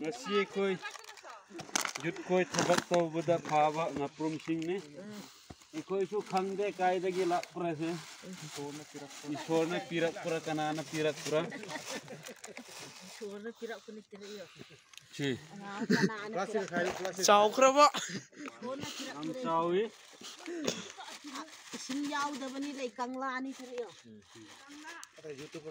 ꯉꯁꯤ ꯑꯩꯈꯣꯏ ꯌꯨꯠꯈꯣꯏ ꯊꯕꯛ ꯇꯧꯕꯗ ꯐꯥꯕ ꯉꯥꯄ꯭ꯔꯨꯝꯁꯤꯡꯅꯤ ꯑꯩꯈꯣꯏꯁꯨ ꯈꯪꯗꯦ ꯀꯥꯏꯗꯒꯤ ꯂꯥꯛꯄ꯭ꯔꯁꯦ ꯏꯁꯣꯔꯅ ꯄꯤꯔꯛꯄ꯭ꯔꯥ ꯀꯅꯥꯅ ꯄꯤꯔꯛꯄ꯭ꯔꯥ ꯁꯤ ꯆꯥꯎꯈ꯭ꯔꯕ ꯌꯥꯝ ꯆꯥꯎꯋꯤ ꯏꯁꯤꯡ ꯌꯥꯎꯗꯕꯅꯤ ꯂꯩ ꯀꯪꯂꯥꯅꯤ ꯊꯔꯛꯑꯣ ꯀꯪꯂꯥ ꯌꯨꯇꯨꯕ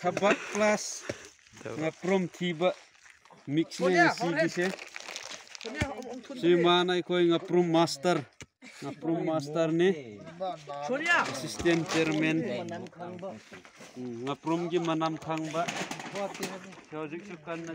थबक plus ngaprom tiba. Mixnya sih dise si mana koi ngaprom master? Ngaprom master nih assistant chairman. Hmm, ngaprom gimana? khangba hojik kan na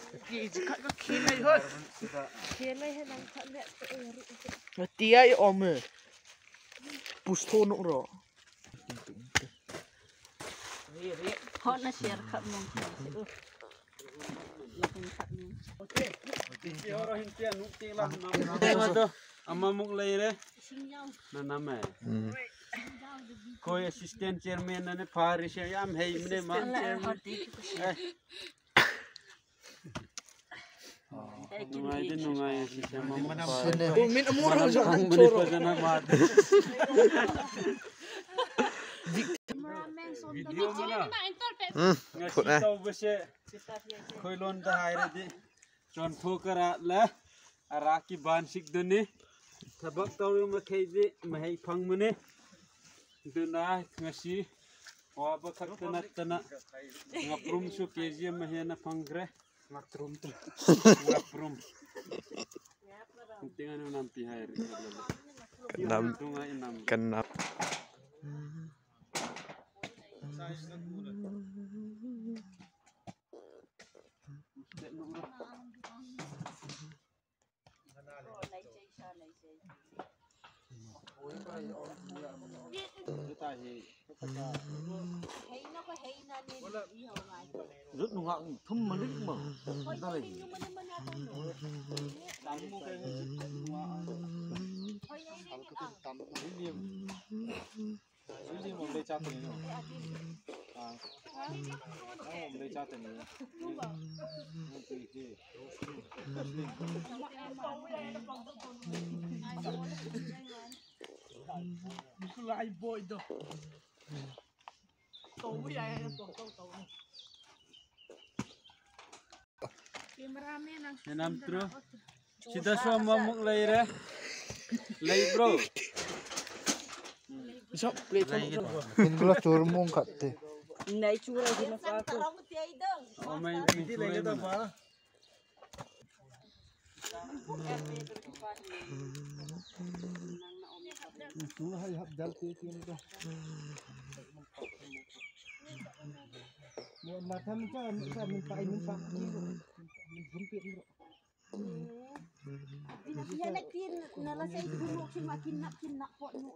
Tiai ome. Pusto nok ro. Ri ri. Hot na share kat mong. Amma mung leire. Naname. Koi assistant chairman nane pharishe yam hei mne man. ꯅꯨꯡꯉꯥꯏꯗꯤ ꯅꯨꯡꯉꯥꯏ ꯃꯤꯅꯤꯠ ꯑꯃꯨꯔꯛ ꯈꯪꯕꯅꯤ ꯐꯖꯅ ꯃꯥꯗꯤ ꯐꯨꯠꯅꯦ ꯇꯧꯕꯁꯦ ꯑꯩꯈꯣꯏ ꯂꯣꯟꯗ ꯍꯥꯏꯔꯗꯤ ꯆꯣꯟꯊꯣꯛꯀꯔ ꯂ ꯑꯔꯥꯛꯀꯤ ꯕꯥꯟꯁꯤꯛꯗꯨꯅꯤ ꯊꯕꯛ ꯇꯧꯔꯤꯕ ꯃꯈꯩꯗꯤ ꯃꯍꯩ ꯐꯪꯕꯅꯤ ꯑꯗꯨꯅ ꯉꯁꯤ ꯋꯥꯕ ꯈꯛꯇ ꯅꯠꯇꯅ ꯉꯥꯄ꯭ꯔꯨꯝꯁꯨ ꯀꯦ ꯖꯤ ꯑꯃ ꯍꯦꯟꯅ ꯐꯪꯈ꯭ꯔꯦ Matrum to. Matrum. Kunti ano nang pihar. Nam. Kanap. Thank you. Mune duna ngasi waba khakta nattana ngaprum su kg ma hena phangre ngaprum tu ngaprum tinganu nanti haire Nam tunga inam kenap. rất đây cha thâm rồi nít gì ra Gusto boy do. Nang mamuk lay re. Lay bro. Isap play ko. Ingla turmong katte. Nay chura din pa ako. Oh may hindi lay da Nah, hap dal ti kim do. Mo matam cha mi cha min pai min pak ki do. Min jumpit do. Dia makin nak kin nak pot nu.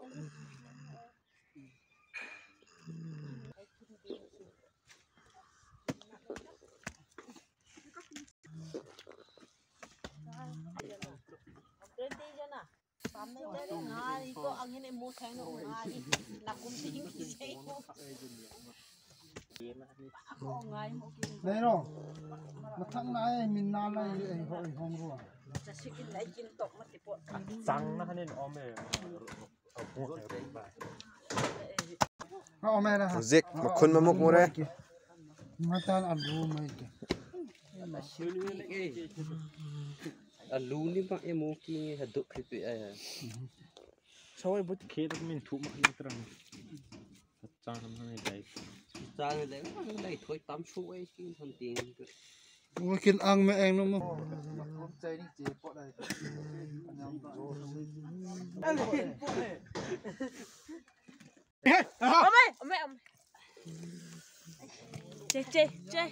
Ang ini mo say no ngari. Nakum ting say mo. Ako ngai mo kin. Nei ro mathang na ai min na lai ai ho ai hong ro Sa sikin lai kin tok mati po. ha o me na ha Zik mà khun mà muk mua đây. Matan alu mai ke à lú ní bạn em mua kia hạt đục thì à Sawai but khe tak min thu ma yang trang. Chang nam nang dai. ra সবাই বলছে খেয়ে দেখবে থু মাত্র চান মানে যাই চান যাই মানে থই পাম সবাই কি শান্তি Mungkin kin ang me ang no mo Ome ome ome. Che che che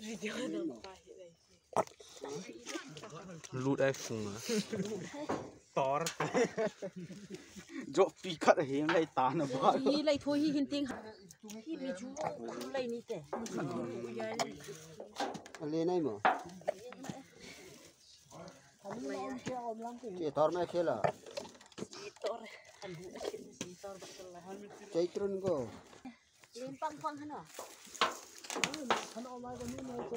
Ridiano Blut iPhone. Tor. Jo pikat hem lai ta na ba. Lai tho hi hin ting. Hi mi ju lai ni te. Ale nai mo. Ke tor me khela. Tor. Chaitron ko. Limpang pang hana. Hana online ni mo ko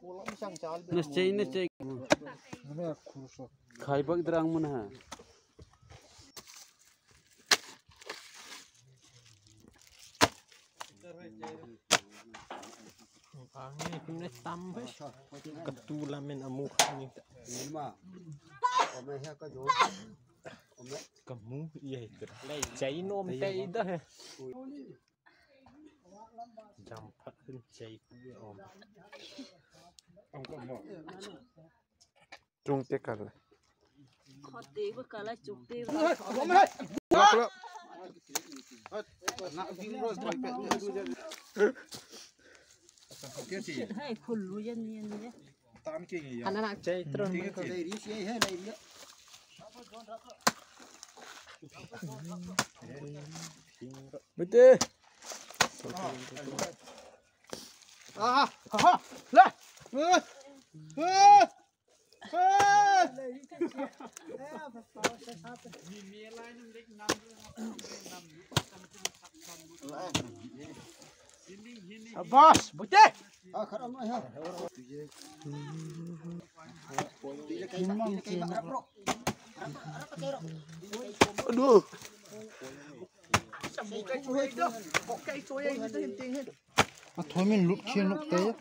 निश्चय निश्चय खाइबक द्रांग मन है Angin ini tambah ketulah men amuk ini. Lima. Omeh ya kau Kamu iya itu. Jai nom teh itu. Jampak jai om. Trung tiếc cả rồi Khó tí với cả là chục tí. Lọc lọc nặng vinh rồi phải phải đu ra cái gì Hay khul lu yan yan nhé. tám kia gì Ana nak chai tron. đây đi xe hay đây đi Betul. à ha lên Bos, bocah. Aduh. Kok kayak soya itu mà thôi mình lúc chia lúc tế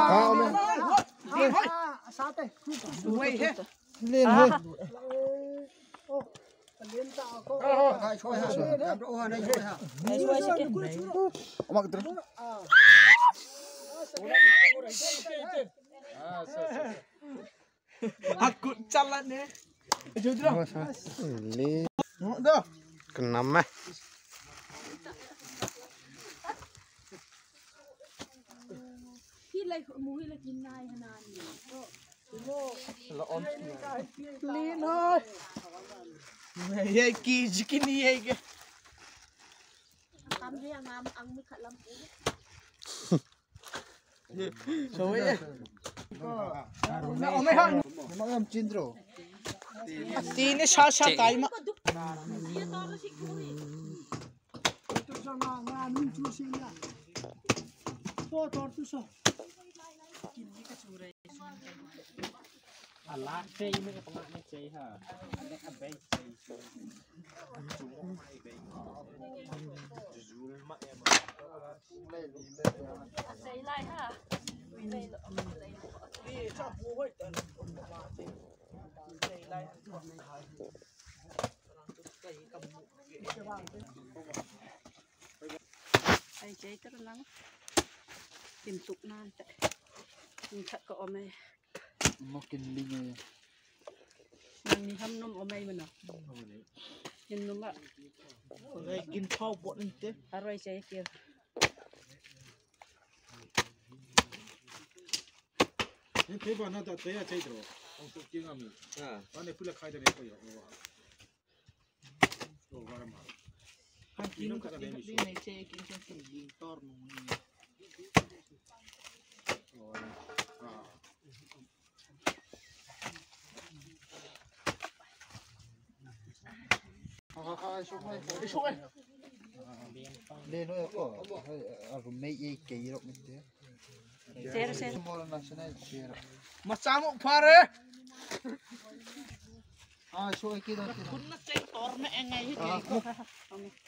cao lên lên hơi Omak itu. Aku calan ya. Jujur. Lih. Ha Hay xuôi sẽ kê. mà cái đó Aku jalan ni. Ini đó Kenam eh Hi lại mu hi lại tin nai hana ni. Lin thôi. Ye ki jikini ye ke. Am dia ngam A lot say you make a lot of say her. I make a base say so. I'm too old, my baby. Just rule my emma. I say like her. We need to. Tất lắm. Tìm tục nan chạy. Thật có ôm ấy. nó kinh linh rồi Nang ni ham nom omay mo na. Yun nom ba. Lai kin phau bot ni te. Aroy chay kir. nhưng thế bạn nó đã tới là chơi rồi ông tụt kia ngầm à bạn này cứ là khai ra đấy coi rồi ồ vào mà Din, din, din ne ce e chincin fi din tornul unii. Isok eh. Lelo ako. Ako may ikirok nito. Sir, sir. Sumula na siya na Maar Masamo pare. Ah, so ikirok. Kunna sa torme engay. Ah,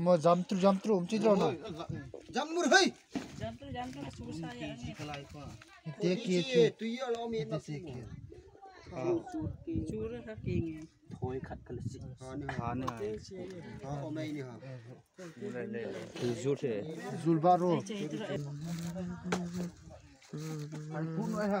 뭐 잠들 잠들 움찔러나 잠물 헤이 잠들 잠들 수사야 देखिए कि तू ये लो में ना सीख चूर रखेंगे थोड़ी खत कर सी खाने हाँ ओ मैं नहीं हाँ ले ले ले ज़ोर से जुलबारो अल्पुन है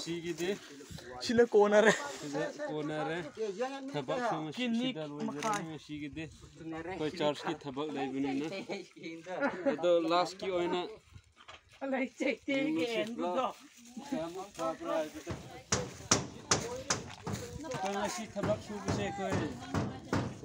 ꯁꯤꯒꯤꯗꯤ ꯁꯤꯅ ꯀꯣꯅꯔꯦ ꯀꯣꯅꯔꯦ ꯊꯕꯛ ꯁꯨꯝ ꯁꯤꯗ ꯂꯣꯏꯖꯔꯅꯤ ꯁꯤꯒꯤꯗꯤ ꯑꯩꯈꯣꯏ ꯆꯥꯔꯖꯀꯤ ꯊꯕꯛ ꯂꯩꯕꯅꯤꯅ ꯑꯗꯣ ꯂꯥꯁꯀꯤ ꯑꯣꯏꯅ ꯑꯩꯈꯣꯏ ꯉꯁꯤ ꯊꯕꯛ ꯁꯨꯕꯁꯦ ꯑꯩꯈꯣꯏ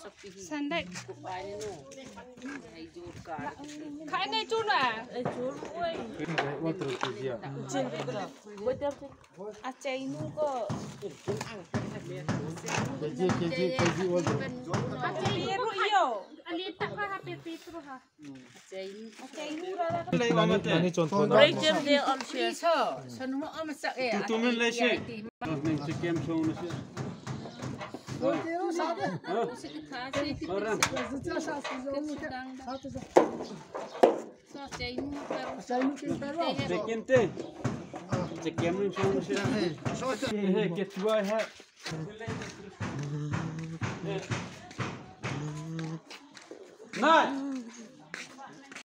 bito Bala na oye à wa ba khak tena tena Isol bu yam khagal de Ta liao. Sine sine Khajana hat tre koi Chẳng trà lắm bụi ghê. de re la im de na Yam bane Sandai. Khai này chú nè. Chú ơi. À chạy nu cơ. Keji keji keji wal. À chạy nu yêu. Ani chon thon. Tu men le se Ning se kem song na se Orang Bekinte They can